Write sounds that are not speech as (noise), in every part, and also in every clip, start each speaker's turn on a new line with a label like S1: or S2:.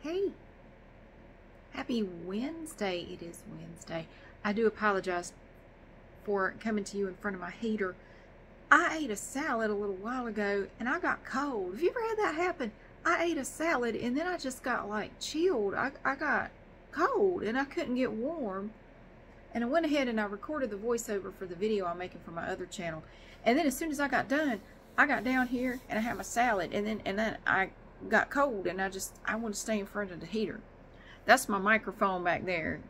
S1: Hey, happy Wednesday. It is Wednesday. I do apologize for coming to you in front of my heater. I ate a salad a little while ago and I got cold. Have you ever had that happen? I ate a salad and then I just got like chilled. I, I got cold and I couldn't get warm. And I went ahead and I recorded the voiceover for the video I'm making for my other channel. And then as soon as I got done, I got down here and I had my salad and then and then I got cold and I just I want to stay in front of the heater. That's my microphone back there.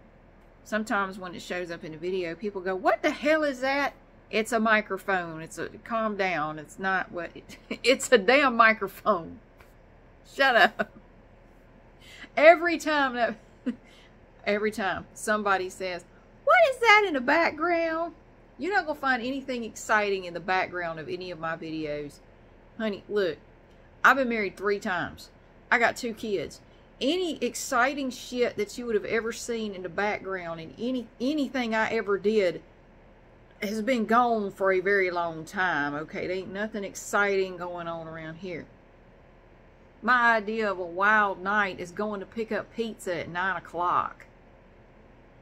S1: Sometimes when it shows up in the video, people go, "What the hell is that?" It's a microphone. It's a calm down. It's not what it, (laughs) it's a damn microphone. Shut up. Every time that (laughs) every time somebody says, "What is that in the background?" You're not going to find anything exciting in the background of any of my videos. Honey, look, I've been married three times. I got two kids. Any exciting shit that you would have ever seen in the background and any anything I ever did has been gone for a very long time. Okay, there ain't nothing exciting going on around here. My idea of a wild night is going to pick up pizza at 9 o'clock.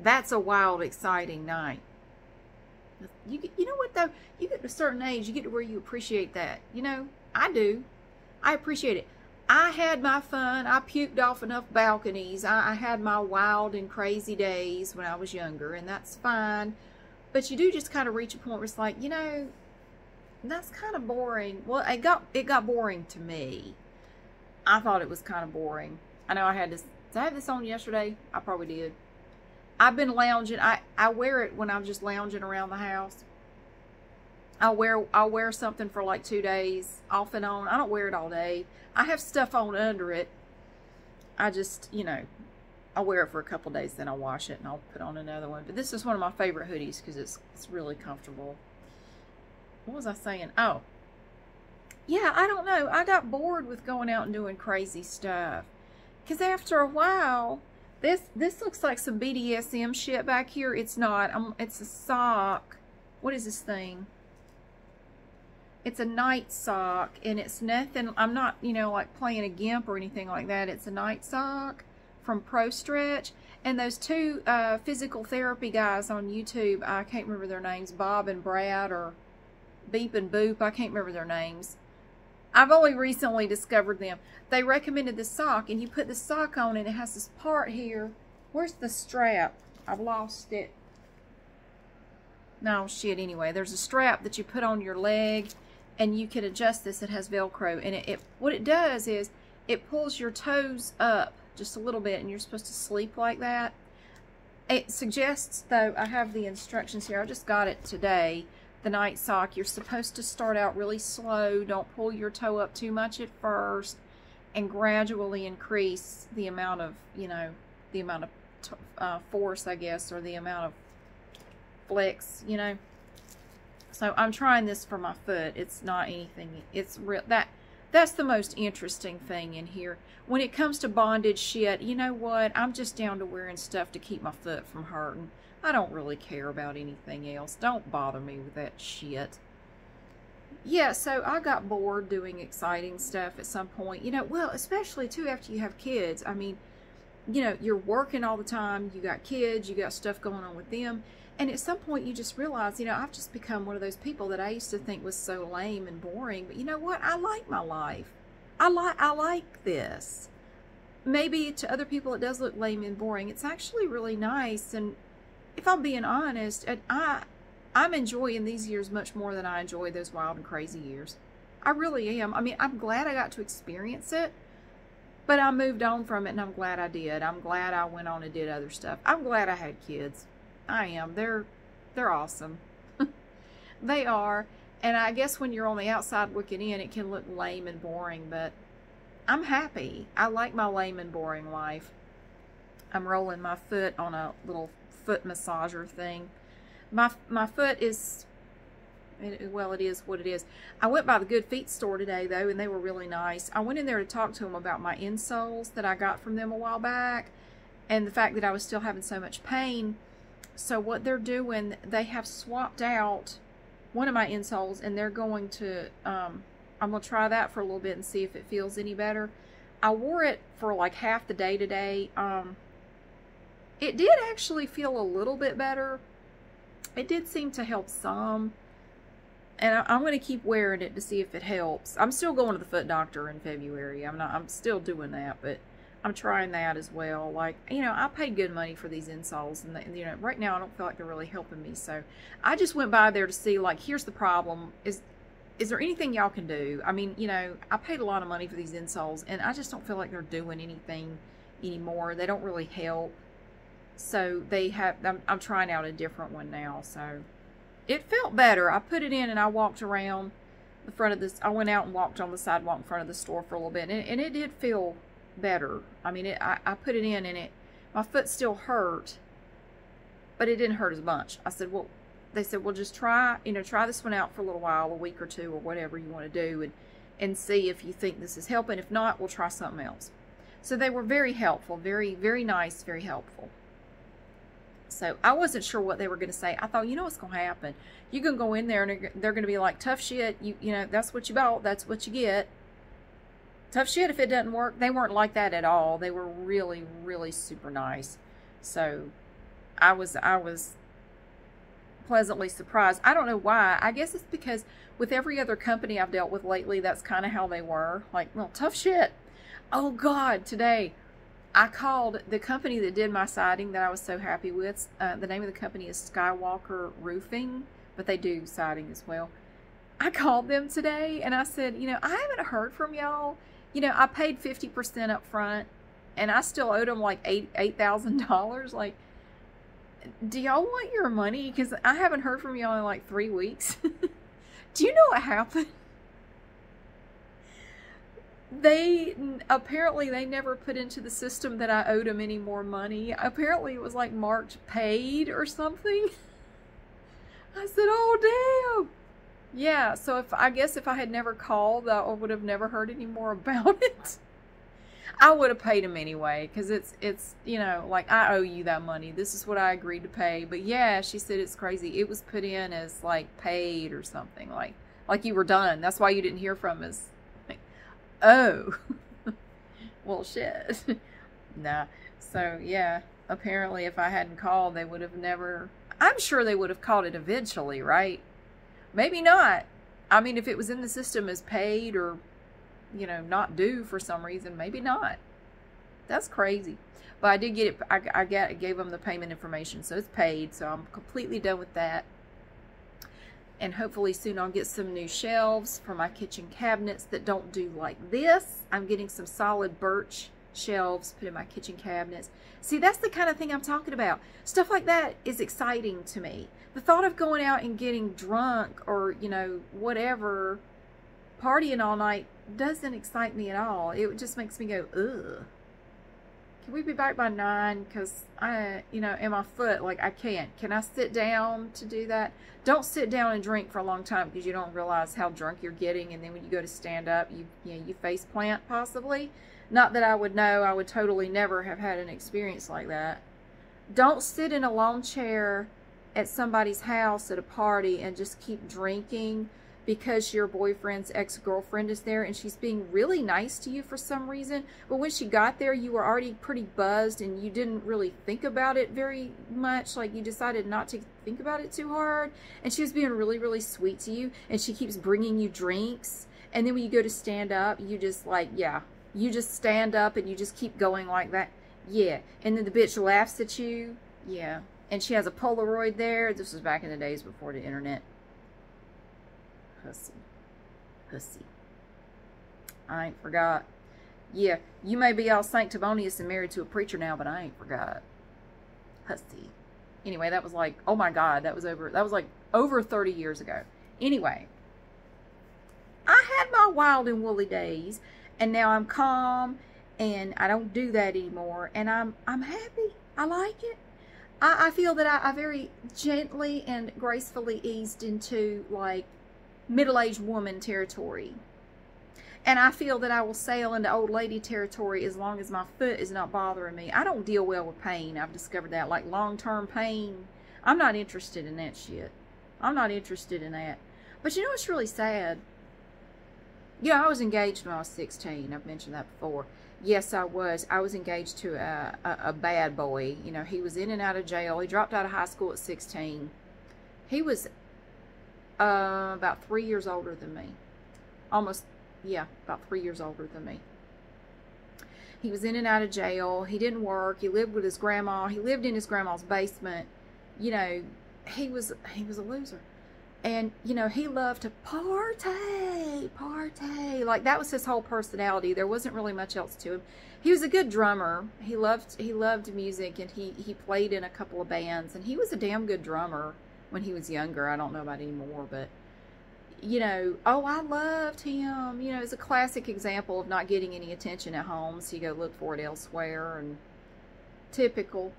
S1: That's a wild, exciting night. You you know what though? You get to a certain age, you get to where you appreciate that. You know, I do. I appreciate it. I had my fun. I puked off enough balconies. I, I had my wild and crazy days when I was younger, and that's fine. But you do just kind of reach a point where it's like, you know, that's kind of boring. Well, it got it got boring to me. I thought it was kind of boring. I know I had this. Did I have this on yesterday? I probably did. I've been lounging. I, I wear it when I'm just lounging around the house. I'll wear I'll wear something for like two days off and on. I don't wear it all day. I have stuff on under it. I just, you know, I'll wear it for a couple days, then I'll wash it and I'll put on another one. But this is one of my favorite hoodies because it's it's really comfortable. What was I saying? Oh, yeah, I don't know. I got bored with going out and doing crazy stuff because after a while, this this looks like some BDSM shit back here. It's not. Um, it's a sock. What is this thing? It's a night sock, and it's nothing. I'm not, you know, like playing a gimp or anything like that. It's a night sock from Pro Stretch. And those two uh, physical therapy guys on YouTube, I can't remember their names, Bob and Brad or Beep and Boop. I can't remember their names. I've only recently discovered them. They recommended the sock, and you put the sock on, and it has this part here. Where's the strap? I've lost it. No, shit, anyway. There's a strap that you put on your leg, and you can adjust this. It has Velcro, and it, it what it does is it pulls your toes up just a little bit, and you're supposed to sleep like that. It suggests, though, I have the instructions here. I just got it today the night sock, you're supposed to start out really slow. Don't pull your toe up too much at first and gradually increase the amount of, you know, the amount of uh, force, I guess, or the amount of flex, you know. So I'm trying this for my foot. It's not anything. It's real. That that's the most interesting thing in here. When it comes to bondage shit, you know what? I'm just down to wearing stuff to keep my foot from hurting. I don't really care about anything else. Don't bother me with that shit. Yeah, so I got bored doing exciting stuff at some point. You know, well, especially too after you have kids. I mean, you know, you're working all the time. You got kids. You got stuff going on with them. And at some point you just realize, you know, I've just become one of those people that I used to think was so lame and boring. But you know what? I like my life. I like I like this. Maybe to other people it does look lame and boring. It's actually really nice and if I'm being honest, I I'm enjoying these years much more than I enjoy those wild and crazy years. I really am. I mean, I'm glad I got to experience it, but I moved on from it and I'm glad I did. I'm glad I went on and did other stuff. I'm glad I had kids. I am. They're they're awesome. (laughs) they are. And I guess when you're on the outside looking in, it can look lame and boring, but I'm happy. I like my lame and boring life. I'm rolling my foot on a little foot massager thing. My, my foot is, well, it is what it is. I went by the Good Feet store today, though, and they were really nice. I went in there to talk to them about my insoles that I got from them a while back and the fact that I was still having so much pain. So what they're doing, they have swapped out one of my insoles, and they're going to, um, I'm going to try that for a little bit and see if it feels any better. I wore it for like half the day today. Um, it did actually feel a little bit better. It did seem to help some. And I, am going to keep wearing it to see if it helps. I'm still going to the foot doctor in February. I'm not. I'm still doing that, but I'm trying that as well. Like you know, I paid good money for these insoles, and they, you know, right now I don't feel like they're really helping me. So I just went by there to see. Like, here's the problem: is is there anything y'all can do? I mean, you know, I paid a lot of money for these insoles, and I just don't feel like they're doing anything anymore. They don't really help. So they have. I'm, I'm trying out a different one now. So it felt better. I put it in and I walked around the front of this. I went out and walked on the sidewalk in front of the store for a little bit, and, and it did feel better. I mean, it, I, I put it in and it, my foot still hurt, but it didn't hurt as much. I said, well, they said, well, just try, you know, try this one out for a little while, a week or two or whatever you want to do and, and see if you think this is helping. If not, we'll try something else. So they were very helpful, very, very nice, very helpful. So I wasn't sure what they were going to say. I thought, you know what's going to happen? You can go in there and they're going to be like, tough shit. You, you know, that's what you bought. That's what you get. Tough shit if it doesn't work. They weren't like that at all. They were really, really super nice. So I was, I was pleasantly surprised. I don't know why. I guess it's because with every other company I've dealt with lately, that's kind of how they were. Like, well, tough shit. Oh God, today I called the company that did my siding that I was so happy with. Uh, the name of the company is Skywalker Roofing, but they do siding as well. I called them today and I said, you know, I haven't heard from y'all. You know, I paid 50% up front and I still owed them like eight $8,000. Like, do y'all want your money? Because I haven't heard from y'all in like three weeks. (laughs) do you know what happened? they apparently they never put into the system that I owed them any more money. Apparently it was like marked paid or something. (laughs) I said, "Oh damn." Yeah, so if I guess if I had never called, I would have never heard any more (laughs) about it. I would have paid him anyway because it's it's you know like I owe you that money. This is what I agreed to pay. But yeah, she said it's crazy. It was put in as like paid or something like like you were done. That's why you didn't hear from us (laughs) oh, (laughs) well, shit. nah. So, yeah, apparently if I hadn't called, they would have never. I'm sure they would have called it eventually, right? Maybe not. I mean, if it was in the system as paid or, you know, not due for some reason, maybe not. That's crazy. But I did get it. I, I got gave them the payment information, so it's paid. So I'm completely done with that and hopefully soon I'll get some new shelves for my kitchen cabinets that don't do like this. I'm getting some solid birch shelves put in my kitchen cabinets. See, that's the kind of thing I'm talking about. Stuff like that is exciting to me. The thought of going out and getting drunk or, you know, whatever, partying all night doesn't excite me at all. It just makes me go, ugh can we be back by nine? Because I, you know, in my foot, like I can't. Can I sit down to do that? Don't sit down and drink for a long time because you don't realize how drunk you're getting. And then when you go to stand up, you, you know, you face plant possibly. Not that I would know. I would totally never have had an experience like that. Don't sit in a lawn chair at somebody's house at a party and just keep drinking because your boyfriend's ex-girlfriend is there and she's being really nice to you for some reason. But when she got there you were already pretty buzzed and you didn't really think about it very much. Like you decided not to think about it too hard. And she was being really really sweet to you and she keeps bringing you drinks. And then when you go to stand up you just like yeah you just stand up and you just keep going like that. Yeah. And then the bitch laughs at you. Yeah and she has a polaroid there this was back in the days before the internet Hussy. Hussy. I ain't forgot. Yeah, you may be all sanctimonious and married to a preacher now, but I ain't forgot. Hussy. Anyway, that was like, oh my God, that was over, that was like over 30 years ago. Anyway, I had my wild and woolly days, and now I'm calm, and I don't do that anymore, and I'm, I'm happy. I like it. I, I feel that I, I very gently and gracefully eased into like middle-aged woman territory. And I feel that I will sail into old lady territory as long as my foot is not bothering me. I don't deal well with pain. I've discovered that. Like long-term pain. I'm not interested in that shit. I'm not interested in that. But you know what's really sad? Yeah, I was engaged when I was 16. I've mentioned that before. Yes, I was. I was engaged to a, a, a bad boy. You know, he was in and out of jail. He dropped out of high school at 16. He was uh, about three years older than me. Almost, yeah, about three years older than me. He was in and out of jail. He didn't work. He lived with his grandma. He lived in his grandma's basement. You know, he was he was a loser. And you know, he loved to party, party. Like that was his whole personality. There wasn't really much else to him. He was a good drummer. He loved he loved music and he he played in a couple of bands and he was a damn good drummer when he was younger. I don't know about anymore, but you know, oh, I loved him. You know, it's a classic example of not getting any attention at home, so you go look for it elsewhere, and typical.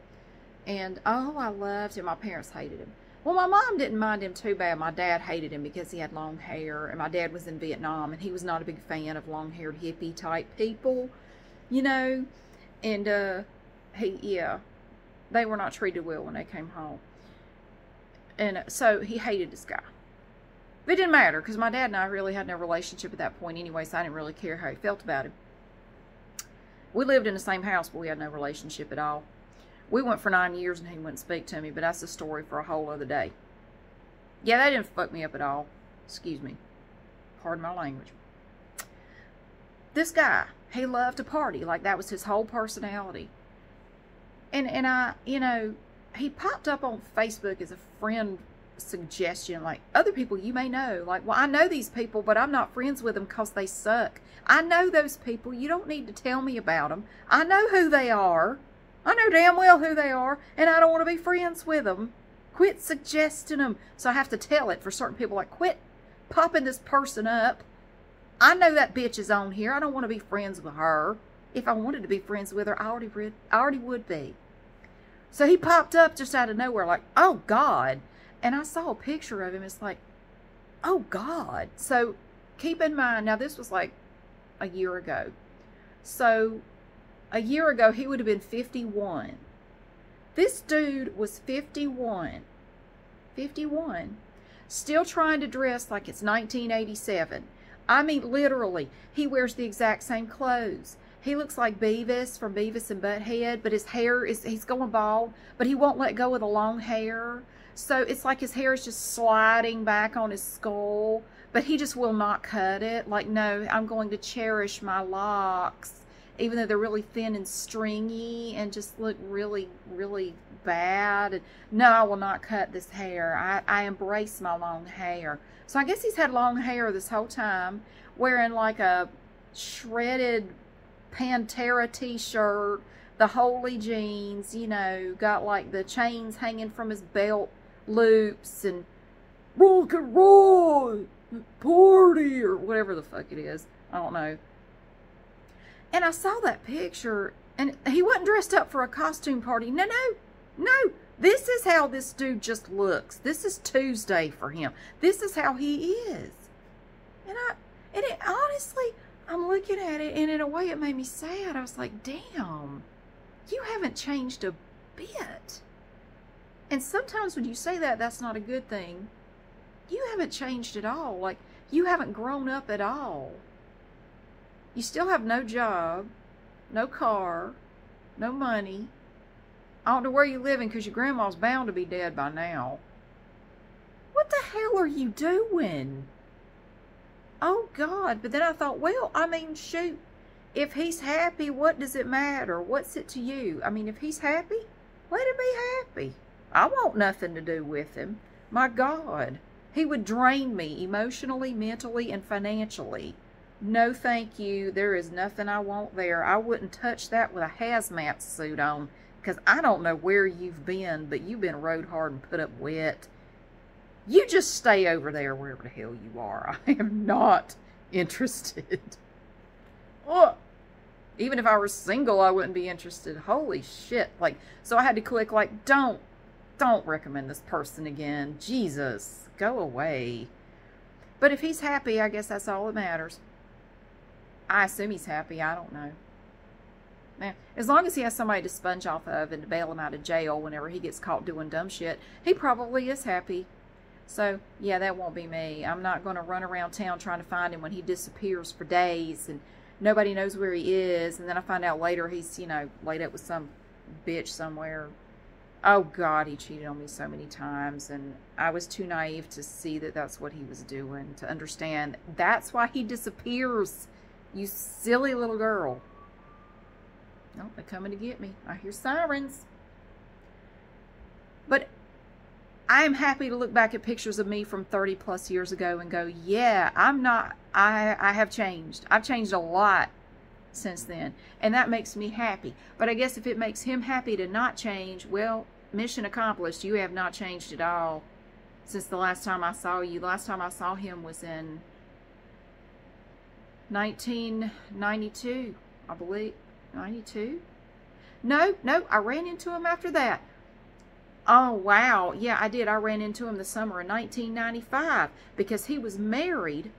S1: And oh, I loved him. My parents hated him. Well, my mom didn't mind him too bad. My dad hated him because he had long hair, and my dad was in Vietnam, and he was not a big fan of long-haired hippie type people, you know. And uh, he, yeah, they were not treated well when they came home, and so he hated this guy. But it didn't matter because my dad and I really had no relationship at that point anyway, so I didn't really care how he felt about him. We lived in the same house, but we had no relationship at all. We went for nine years and he wouldn't speak to me, but that's a story for a whole other day. Yeah, that didn't fuck me up at all. Excuse me. Pardon my language. This guy, he loved to party. Like that was his whole personality. And and I, you know, he popped up on Facebook as a friend suggestion like other people you may know like well i know these people but i'm not friends with them because they suck i know those people you don't need to tell me about them i know who they are i know damn well who they are and i don't want to be friends with them quit suggesting them so i have to tell it for certain people like quit popping this person up. I know that bitch is on here. I don't want to be friends with her. If i wanted to be friends with her i already, would, I already would be. So he popped up just out of nowhere like oh god. And I saw a picture of him. It's like, oh God. So keep in mind, now this was like a year ago. So a year ago, he would have been 51. This dude was 51. 51. Still trying to dress like it's 1987. I mean, literally, he wears the exact same clothes. He looks like Beavis from Beavis and Butthead, but his hair is, he's going bald, but he won't let go of the long hair. So it's like his hair is just sliding back on his skull, but he just will not cut it. Like, no, I'm going to cherish my locks, even though they're really thin and stringy and just look really, really bad. And no, I will not cut this hair. I, I embrace my long hair. So I guess he's had long hair this whole time, wearing like a shredded Pantera t-shirt, the holy jeans, you know, got like the chains hanging from his belt loops and rock and roll, party, or whatever the fuck it is. I don't know. And I saw that picture, and he wasn't dressed up for a costume party. No, no, no. This is how this dude just looks. This is Tuesday for him. This is how he is. And I, and it honestly, I'm looking at it, and in a way, it made me sad. I was like, damn, you haven't changed a bit. And sometimes when you say that, that's not a good thing. You haven't changed at all. Like, you haven't grown up at all. You still have no job, no car, no money. I don't know where you're living because your grandma's bound to be dead by now. What the hell are you doing? Oh, God. But then I thought, well, I mean, shoot. If he's happy, what does it matter? What's it to you? I mean, if he's happy, let him be happy. I want nothing to do with him. My God, he would drain me emotionally, mentally, and financially. No, thank you. There is nothing I want there. I wouldn't touch that with a hazmat suit on because I don't know where you've been, but you've been rode hard and put up wet. You just stay over there wherever the hell you are. (laughs) I am not interested. Oh, even if I were single, I wouldn't be interested. Holy shit. Like, so I had to click like, don't don't recommend this person again. Jesus, go away. But if he's happy, I guess that's all that matters. I assume he's happy. I don't know. Man, as long as he has somebody to sponge off of and to bail him out of jail whenever he gets caught doing dumb shit, he probably is happy. So, yeah, that won't be me. I'm not going to run around town trying to find him when he disappears for days and nobody knows where he is. And then I find out later he's, you know, laid up with some bitch somewhere. Oh, God, he cheated on me so many times. And I was too naive to see that that's what he was doing, to understand that's why he disappears. You silly little girl. No, oh, they're coming to get me. I hear sirens. But I am happy to look back at pictures of me from 30 plus years ago and go, yeah, I'm not, I, I have changed. I've changed a lot since then. And that makes me happy. But I guess if it makes him happy to not change, well, mission accomplished. You have not changed at all since the last time I saw you. Last time I saw him was in 1992, I believe. 92? No, no, I ran into him after that. Oh, wow. Yeah, I did. I ran into him the summer of 1995 because he was married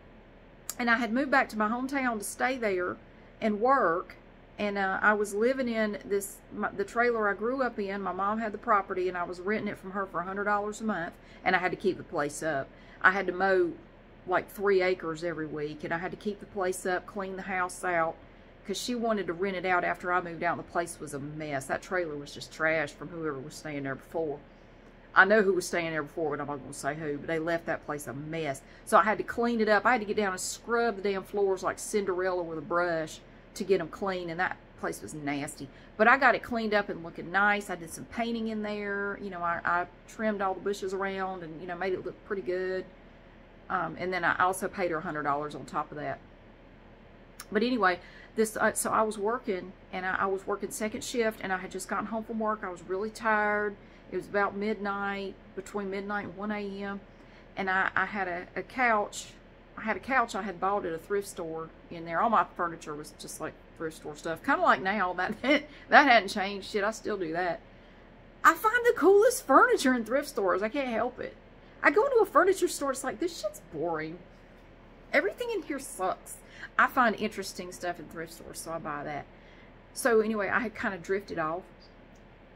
S1: and I had moved back to my hometown to stay there and work. And uh, I was living in this my, the trailer I grew up in. My mom had the property, and I was renting it from her for hundred dollars a month. And I had to keep the place up. I had to mow like three acres every week, and I had to keep the place up, clean the house out, because she wanted to rent it out after I moved out the place was a mess. That trailer was just trash from whoever was staying there before. I know who was staying there before, but I'm not going to say who, but they left that place a mess. So I had to clean it up. I had to get down and scrub the damn floors like Cinderella with a brush to get them clean, and that place was nasty. But I got it cleaned up and looking nice. I did some painting in there. You know, I, I trimmed all the bushes around and, you know, made it look pretty good. Um, and then I also paid her $100 on top of that. But anyway, this uh, so I was working and I, I, was working second shift and I had just gotten home from work. I was really tired. It was about midnight, between midnight and 1 a.m. And I, I had a, a couch. I had a couch I had bought at a thrift store in there. All my furniture was just like thrift store stuff. Kind of like now. That, (laughs) that hadn't changed. Shit, I still do that. I find the coolest furniture in thrift stores. I can't help it. I go into a furniture store, it's like, this shit's boring. Everything in here sucks. I find interesting stuff in thrift stores, so I buy that. So anyway, I had kind of drifted off.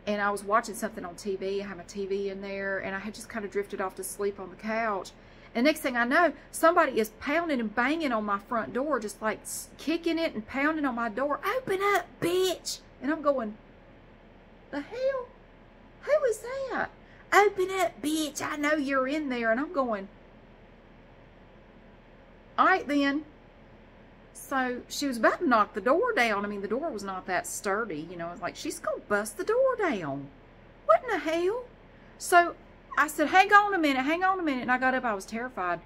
S1: And I was watching something on TV. I have my TV in there. And I had just kind of drifted off to sleep on the couch. And next thing I know, somebody is pounding and banging on my front door, just like kicking it and pounding on my door. Open up, bitch! And I'm going, the hell? Who is that? Open up, bitch. I know you're in there. And I'm going, all right then. So she was about to knock the door down. I mean, the door was not that sturdy, you know. It's like, she's going to bust the door down. What in the hell? So I said, hang on a minute, hang on a minute. And I got up. I was terrified.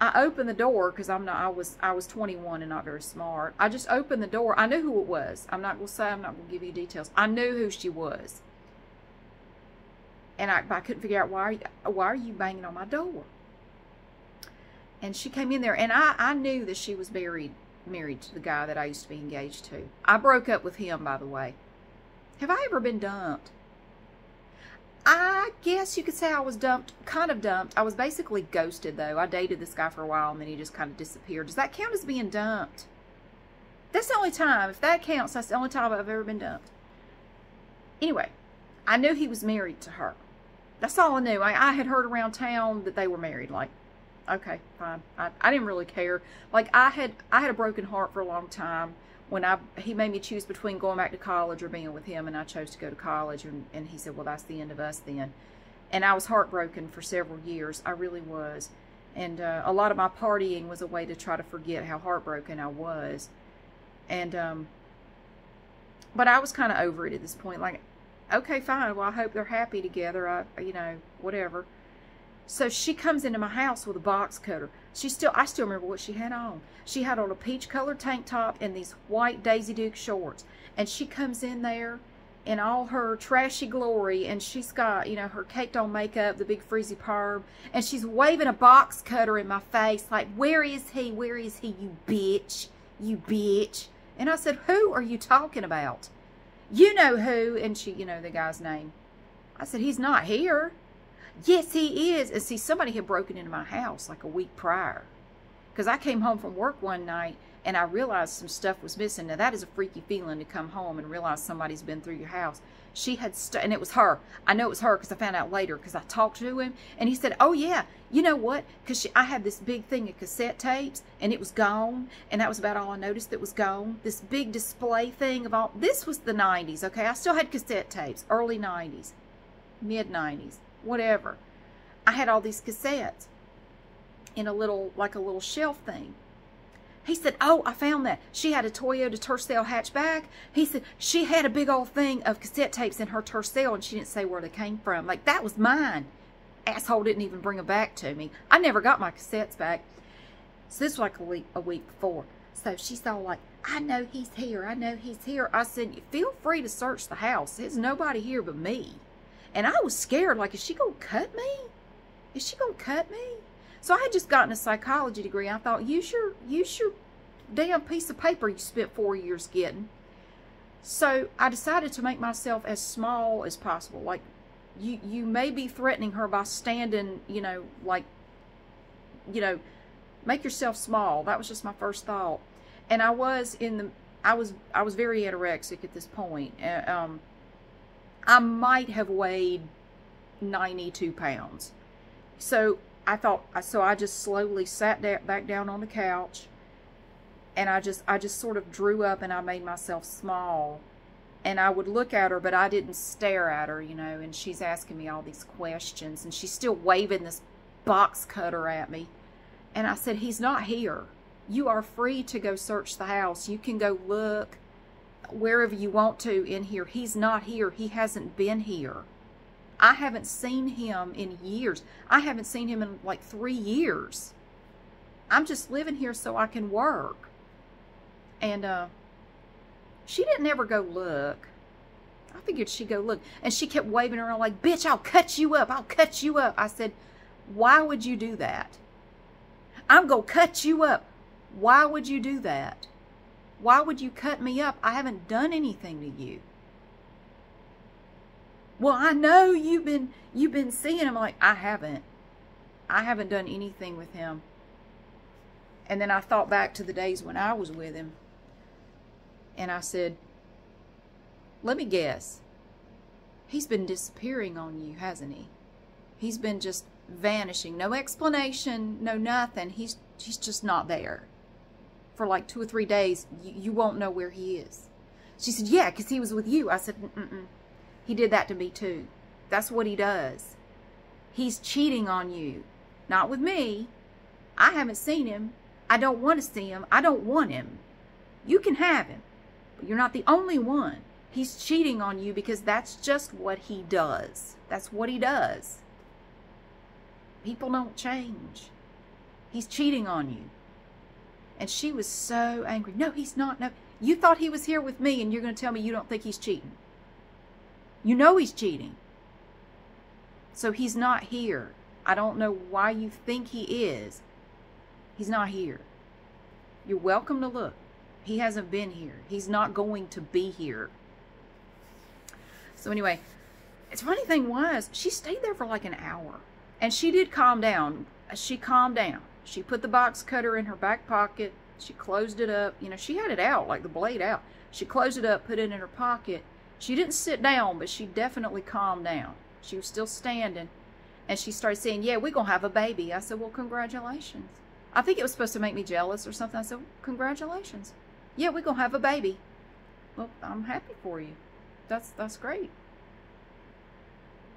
S1: I opened the door because I'm not. I was. I was 21 and not very smart. I just opened the door. I knew who it was. I'm not gonna say. I'm not gonna give you details. I knew who she was. And I, I couldn't figure out why. Why are you banging on my door? And she came in there, and I, I knew that she was married married to the guy that I used to be engaged to. I broke up with him, by the way. Have I ever been dumped? I guess you could say I was dumped, kind of dumped. I was basically ghosted, though. I dated this guy for a while, and then he just kind of disappeared. Does that count as being dumped? That's the only time. If that counts, that's the only time I've ever been dumped. Anyway, I knew he was married to her. That's all I knew. I, I had heard around town that they were married, like okay, fine. I, I didn't really care. Like I had I had a broken heart for a long time when I he made me choose between going back to college or being with him, and I chose to go to college. And, and he said, well, that's the end of us then. And I was heartbroken for several years. I really was. And uh, a lot of my partying was a way to try to forget how heartbroken I was. And um, but I was kind of over it at this point. Like, okay, fine. Well, I hope they're happy together. I, you know, whatever. So she comes into my house with a box cutter. She still, I still remember what she had on. She had on a peach colored tank top and these white Daisy Duke shorts. And she comes in there in all her trashy glory and she's got, you know, her caked on makeup, the big freezy perm, and she's waving a box cutter in my face like, where is he? Where is he, you bitch? You bitch. And I said, who are you talking about? You know who. And she, you know, the guy's name. I said, he's not here. Yes, he is. And see, somebody had broken into my house like a week prior. Because I came home from work one night and I realized some stuff was missing. Now that is a freaky feeling to come home and realize somebody's been through your house. She had, st- and it was her. I know it was her because I found out later because I talked to him, and he said, "Oh yeah, you know what? Because I had this big thing of cassette tapes, and it was gone, and that was about all I noticed that was gone. This big display thing of all. This was the '90s, okay? I still had cassette tapes, early '90s, mid '90s, whatever. I had all these cassettes in a little, like a little shelf thing." He said, Oh, I found that. She had a Toyota Tercel hatchback. He said, She had a big old thing of cassette tapes in her Tercel and she didn't say where they came from. Like, that was mine. Asshole didn't even bring them back to me. I never got my cassettes back. So this was like a week, a week before. So she's all like, I know he's here. I know he's here. I said, Feel free to search the house. There's nobody here but me. And I was scared. Like, is she going to cut me? Is she going to cut me? So I had just gotten a psychology degree. I thought, use your use your damn piece of paper you spent four years getting. So I decided to make myself as small as possible. Like you you may be threatening her by standing, you know, like you know, make yourself small. That was just my first thought. And I was in the I was I was very anorexic at this point. Uh, um, I might have weighed 92 pounds. So I thought, so I just slowly sat back down on the couch and I just, I just sort of drew up and I made myself small and I would look at her, but I didn't stare at her, you know, and she's asking me all these questions and she's still waving this box cutter at me. And I said, he's not here. You are free to go search the house. You can go look wherever you want to in here. He's not here. He hasn't been here. I haven't seen him in years. I haven't seen him in like three years. I'm just living here so I can work. And uh, she didn't ever go look. I figured she'd go look. And she kept waving around like, bitch, I'll cut you up. I'll cut you up. I said, why would you do that? I'm going to cut you up. Why would you do that? Why would you cut me up? I haven't done anything to you well i know you've been you've been seeing him like i haven't. I haven't done anything with him. And then i thought back to the days when i was with him and i said let me guess. He's been disappearing on you hasn't he? He's been just vanishing. No explanation no nothing. He's he's just not there. For like two or three days you, you won't know where he is. She said yeah because he was with you. I said Mm-mm. He did that to me too. That's what he does. He's cheating on you. Not with me. I haven't seen him. I don't want to see him. I don't want him. You can have him, but you're not the only one. He's cheating on you because that's just what he does. That's what he does. People don't change. He's cheating on you. And she was so angry. No, he's not. No, you thought he was here with me, and you're going to tell me you don't think he's cheating. You know he's cheating. So he's not here. I don't know why you think he is. He's not here. You're welcome to look. He hasn't been here. He's not going to be here. So anyway, its funny thing was she stayed there for like an hour. And she did calm down. She calmed down. She put the box cutter in her back pocket. She closed it up. You know, she had it out, like the blade out. She closed it up, put it in her pocket, she didn't sit down, but she definitely calmed down. She was still standing. And she started saying, Yeah, we're going to have a baby. I said, Well, congratulations. I think it was supposed to make me jealous or something. I said, Congratulations. Yeah, we're going to have a baby. Well, I'm happy for you. That's that's great.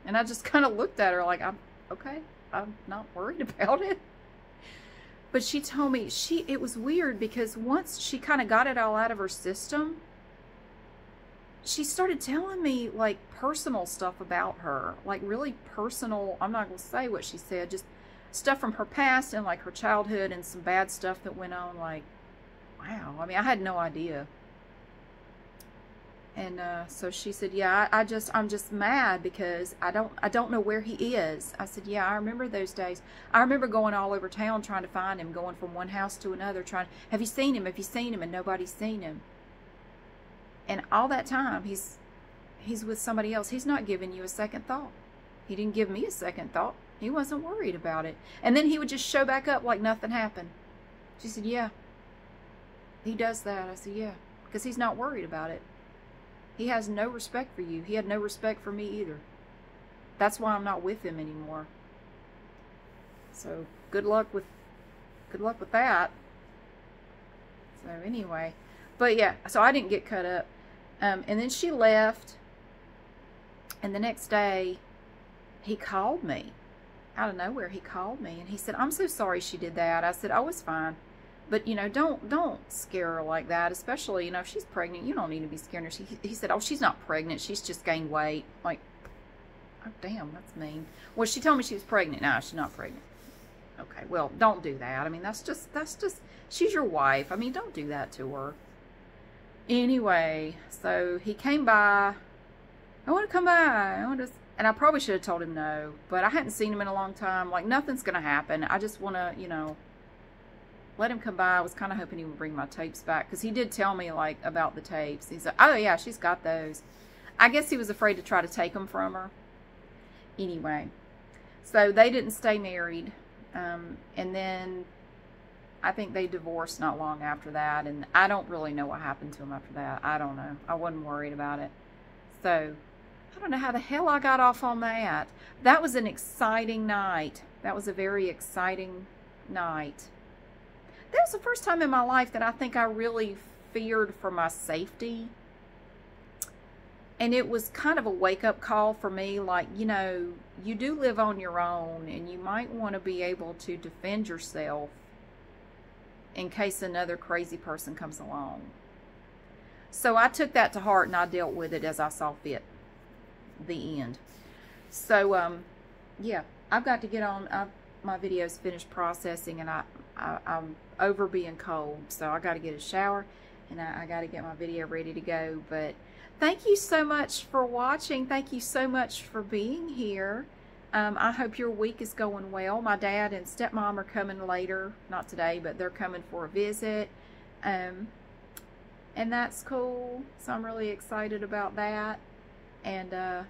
S1: And I just (laughs) kind of looked at her like, I'm okay. I'm not worried (laughs) about it. But she told me she it was weird because once she kind of got it all out of her system, she started telling me like personal stuff about her, like really personal. I'm not going to say what she said, just stuff from her past and like her childhood and some bad stuff that went on. Like, wow. I mean, I had no idea. And uh, so she said, "Yeah, I, I just I'm just mad because I don't I don't know where he is." I said, "Yeah, I remember those days. I remember going all over town trying to find him, going from one house to another, trying. Have you seen him? Have you seen him? And nobody's seen him." And all that time, he's he's with somebody else. He's not giving you a second thought. He didn't give me a second thought. He wasn't worried about it. And then he would just show back up like nothing happened. She said, Yeah. He does that. I said, Yeah, because he's not worried about it. He has no respect for you. He had no respect for me either. That's why I'm not with him anymore. So good luck with good luck with that. So anyway, but yeah, so I didn't get cut up. Um, and then she left, and the next day, he called me out of nowhere. He called me and he said, "I'm so sorry she did that." I said, "Oh, it's fine." But you know, don't don't scare her like that. Especially, you know, if she's pregnant, you don't need to be scaring her. She, he said, "Oh, she's not pregnant. She's just gained weight." Like, oh damn, that's mean. Well, she told me she was pregnant. No, she's not pregnant. Okay, well, don't do that. I mean, that's just that's just she's your wife. I mean, don't do that to her. Anyway, so he came by. I want to come by. I want to, and I probably should have told him no, but I hadn't seen him in a long time. Like nothing's gonna happen. I just want to, you know, let him come by. I was kind of hoping he would bring my tapes back because he did tell me like about the tapes. He said, "Oh yeah, she's got those." I guess he was afraid to try to take them from her. Anyway, so they didn't stay married, um, and then I think they divorced not long after that, and I don't really know what happened to them after that. I don't know. I wasn't worried about it. So I don't know how the hell I got off on that. That was an exciting night. That was a very exciting night that was the first time in my life that I think I really feared for my safety. And it was kind of a wake up call for me like, you know, you do live on your own and you might want to be able to defend yourself in case another crazy person comes along. So I took that to heart and I dealt with it as I saw fit. The end. So, um, yeah, I've got to get on. I've, my video's finished processing and I, I, am over being cold. So I got to get a shower and I, I got to get my video ready to go. But thank you so much for watching. Thank you so much for being here. Um, I hope your week is going well. My dad and stepmom are coming later. Not today, but they're coming for a visit. Um, and that's cool. So I'm really excited about that. And uh,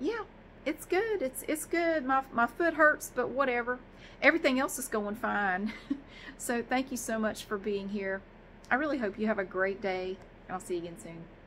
S1: yeah, it's good. It's it's good. My my foot hurts, but whatever. Everything else is going fine. (laughs) so thank you so much for being here. I really hope you have a great day. I'll see you again soon.